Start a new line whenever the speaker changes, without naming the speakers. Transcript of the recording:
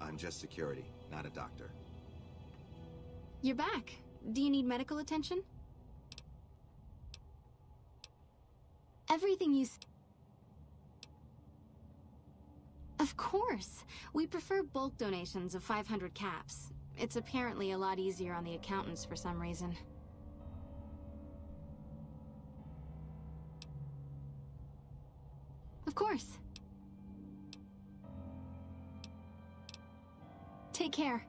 I'm just security, not a doctor.
You're back. Do you need medical attention? Everything you... Of course. We prefer bulk donations of 500 caps. It's apparently a lot easier on the accountants for some reason. Of course. Take care.